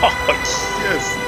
Oh, yes.